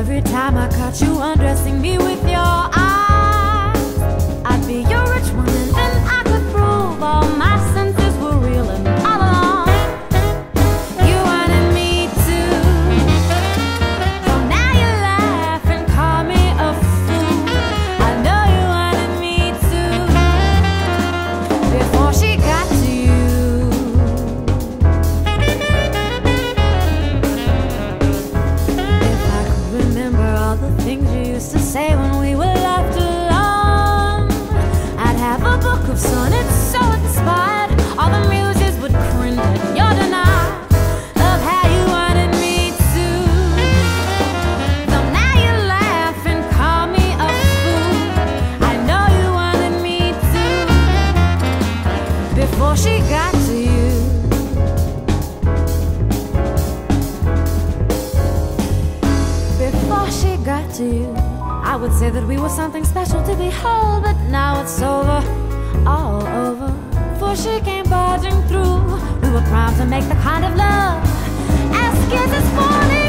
Every time I caught you undressing me with all the things you used to say when we were left alone, I'd have a book of sonnets so inspired. All the muses would cringe at your denial of how you wanted me to. Now you laugh and call me a fool, I know you wanted me to before she got to you. got to you, I would say that we were something special to behold, but now it's over, all over. For she came barging through, we were proud to make the kind of love as kisses falling.